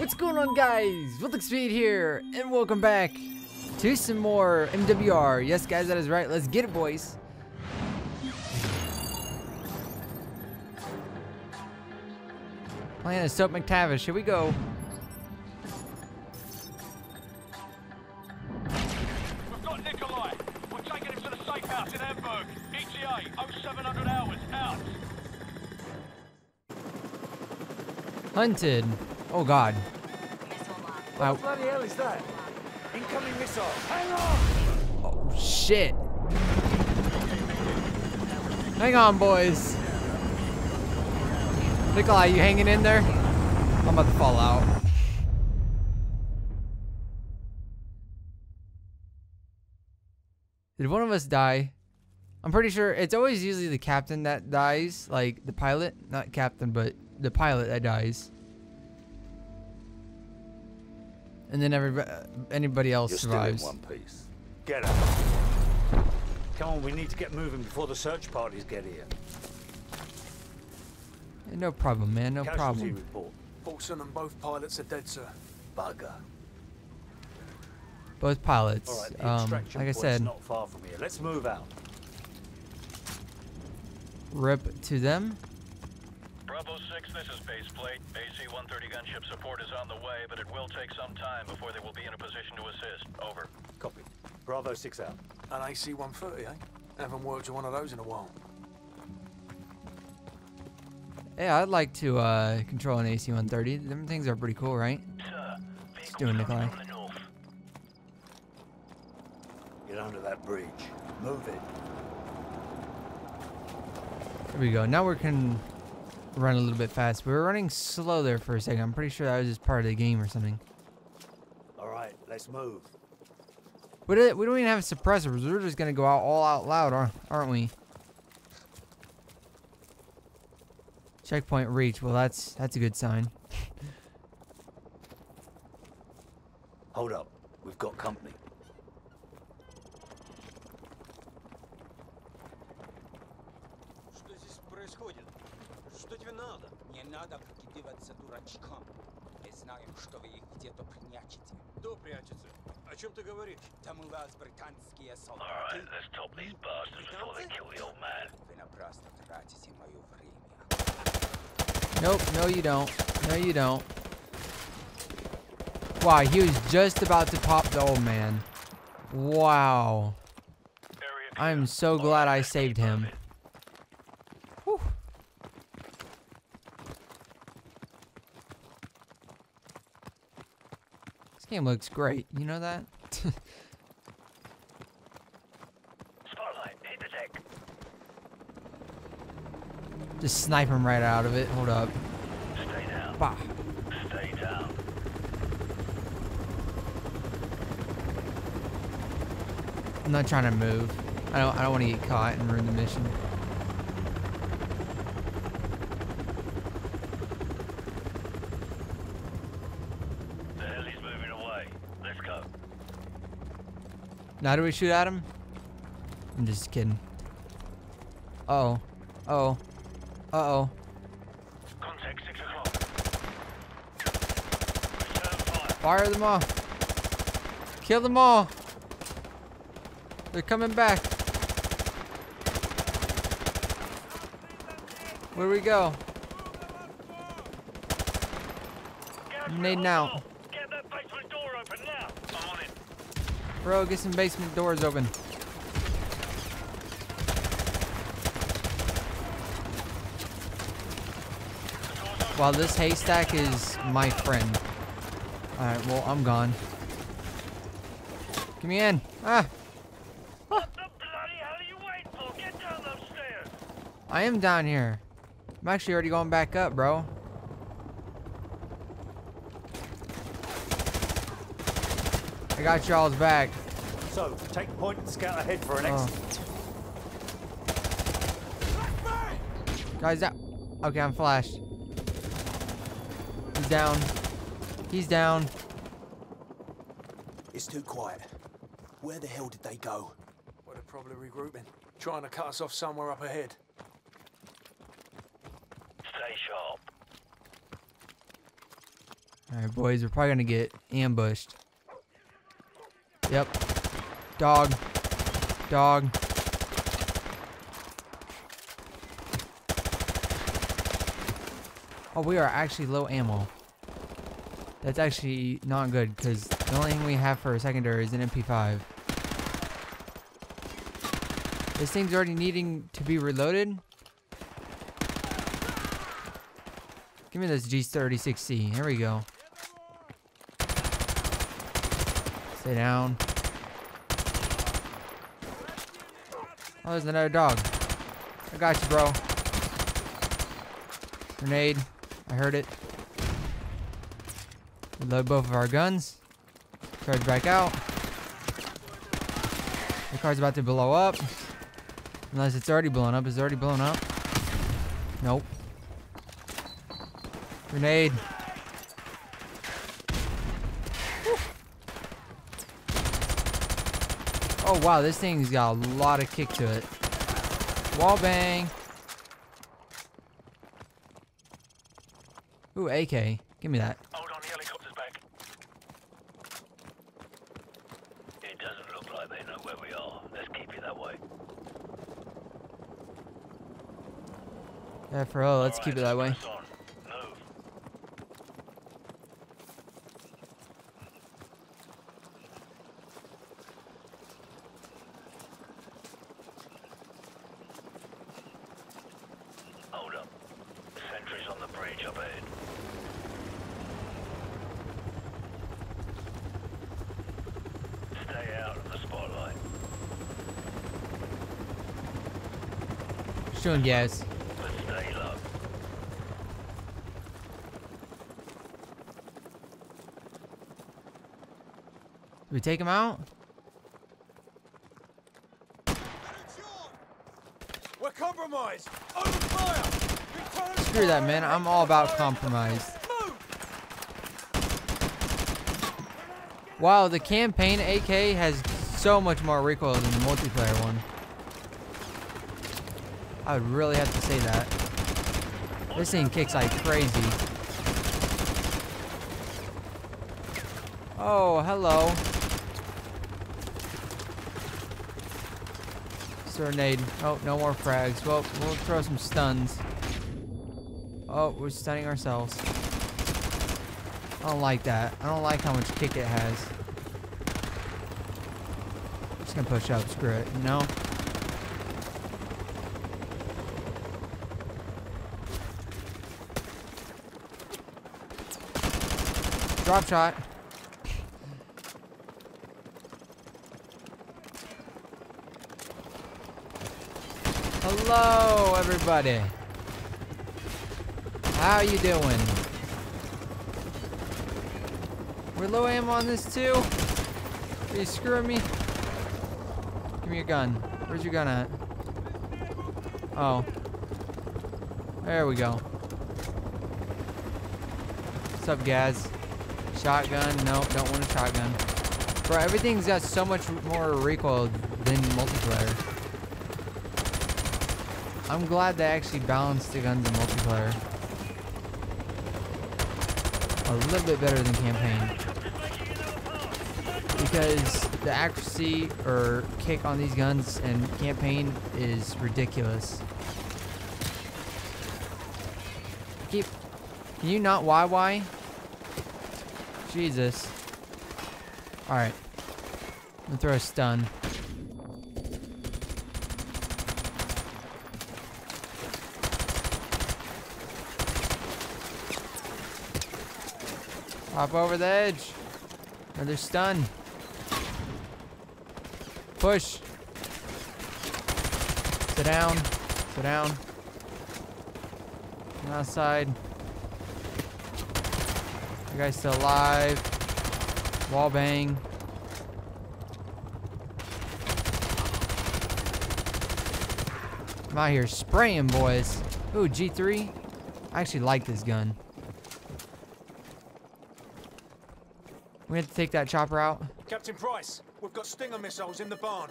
What's going on guys? Voltic Speed here, and welcome back to some more MWR. Yes guys, that is right. Let's get it boys. Playing as Soap McTavish. Here we go. We've got Nikolai. We're taking him to the safe house in Hamburg. ETA 0700 hours. Out. Hunted. Oh god. Wow. What bloody hell is that? Incoming missile. Hang on! Oh shit. Hang on boys. Nikolai, you hanging in there? I'm about to fall out. Did one of us die? I'm pretty sure it's always usually the captain that dies, like the pilot, not captain, but the pilot that dies. And then everybody, anybody else You're survives. still in one piece. Get up. Come on, we need to get moving before the search parties get here. No problem, man. No Casualty problem. report. And both pilots are dead, sir. Bugger. Both pilots. All right, um, like I said, not far from here. Let's move out. rip to them. Bravo 6, this is baseplate. AC-130 gunship support is on the way, but it will take some time before they will be in a position to assist. Over. Copy. Bravo 6 out. An AC-130, eh? Haven't worked with one of those in a while. Yeah, I'd like to uh, control an AC-130. Them things are pretty cool, right? Sir, Let's do it, Nikolai. the north. Get under that bridge. Move it. There we go. Now we can run a little bit fast. We were running slow there for a second. I'm pretty sure that was just part of the game or something. All right, let's move. We don't, we don't even have suppressors. We're just gonna go out all out loud, aren't we? Checkpoint reach. Well, that's that's a good sign. Hold up. О чем ты говоришь? Там у вас британские солдаты. Alright, let's top these bastards before they kill the old man. Вы напрасно тратите мое время. Nope. No, you don't. No, you don't. Wow, he was just about to pop the old man. Wow. Area I am clear. so glad I Alright, saved keep him. moving. Whew. Game looks great. You know that? Just snipe him right out of it. Hold up. Stay down. Bah. Stay down. I'm not trying to move. I don't. I don't want to get caught and ruin the mission. The hell he's moving away. Let's go. Now do we shoot at him? I'm just kidding. Uh oh. Uh oh. Uh oh. Contact 6 o'clock. Fire. Them all. Kill them all. They're coming back. Where do we go? I'm nading out. Get that basement door open now. I'm on it. Bro, get some basement doors open. Wow, this haystack is my friend. Alright, well, I'm gone. Give me in. Ah, What the bloody hell are you waiting for? Get down those stairs. I am down here. I'm actually already going back up, bro. I got y'all's back. So, take point and scout ahead for an Oh. exit. Guys, that. Okay, I'm flashed. He's down. He's down. It's too quiet. Where the hell did they go? Well, they're probably regrouping. Trying to cut us off somewhere up ahead. Stay sharp. Alright, boys, we're probably gonna get ambushed. Yep. Dog. Dog. Oh, we are actually low ammo. That's actually not good, because the only thing we have for a secondary is an MP5. This thing's already needing to be reloaded. Give me this G36C. Here we go. Stay down. Oh, there's another dog. I got you, bro. Grenade. I heard it. Reload both of our guns. Charge back out. The car's about to blow up. Unless it's already blown up. Is it already blown up? Nope. Grenade. Oh wow, this thing's got a lot of kick to it. Wall bang. Ooh, AK. Give me that. Hold on, the helicopter's back. It doesn't look like they know where we are. Let's keep it that way. Yeah, for real, let's keep it that way. Press on. Move. Hold up. Sentries on the bridge up ahead. Stay out of the spotlight. Shooting gas. But stay low. Did we take him out? We're compromised! Open fire! Screw that, man. I'm all about compromise. Wow, the campaign AK has so much more recoil than the multiplayer one. I would really have to say that. This thing kicks like crazy. Oh, hello. Serenade. Oh, no more frags. Well, we'll throw some stuns. Oh, we're stunning ourselves. I don't like that. I don't like how much kick it has. Just gonna push up, screw it, know? Drop shot. Hello, everybody. How you doing? We're low ammo on this too? Are you screwing me? Give me your gun. Where's your gun at? Oh. There we go. What's up, guys? Shotgun? Nope, don't want a shotgun. Bro, everything's got so much more recoil than multiplayer. I'm glad they actually balanced the guns in multiplayer. A little bit better than campaign. Because the accuracy or kick on these guns in campaign is ridiculous. Keep can you not YY? Jesus. Alright. I'm gonna throw a stun. Hop over the edge. Another stun. Push. Sit down. Sit down. Outside. You guys still alive? Wall bang. I'm out here spraying, boys. Ooh, G3. I actually like this gun. We have to take that chopper out. Captain Price, we've got Stinger missiles in the barn.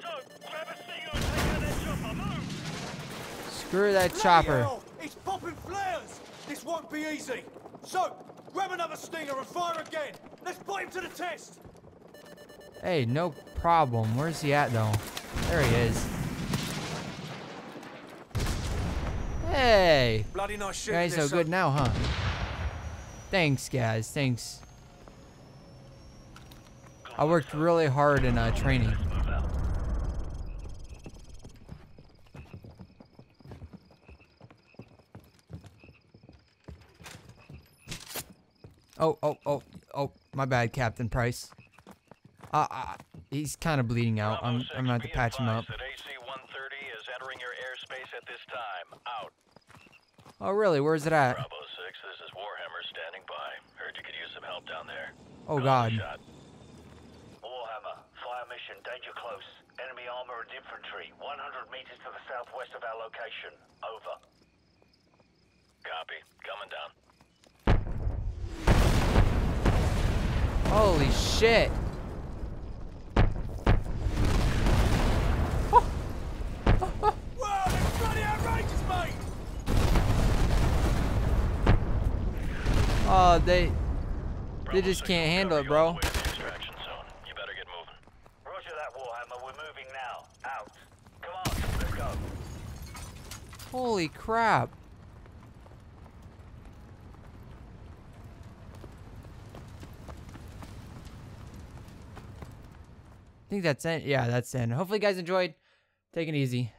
So, grab a stinger and take out that chopper. Move! Screw that Bloody chopper. hell, It's popping flares! This won't be easy. So, Grab another stinger and fire again. Let's put him to the test. Hey, no problem. Where's he at, though? There he is. Hey! Bloody nice shooting guys so good now, huh? Thanks, guys. Thanks. I worked really hard in uh, training. Oh, oh, oh, oh, my bad, Captain Price. Uh, uh he's kind of bleeding out. Bravo I'm, 6, I'm gonna have to patch him up. AC-130 is entering your airspace at this time. Out. Oh, really? Where's it at? Bravo 6, this is Warhammer standing by. Heard you could use some help down there. Oh, Call God. the shot. Warhammer, fire mission, danger close. Enemy armor and infantry, 100 meters to the southwest of our location. Over. Copy. Coming down. Holy shit. Whoa, that's bloody outrageous. Oh, they, they just can't handle it, bro. the way to the extraction zone. You better get moving. Roger that, Warhammer. We're moving now. Out. Come on, let's go. Holy crap. I think that's it. Yeah, that's it. Hopefully you guys enjoyed. Take it easy.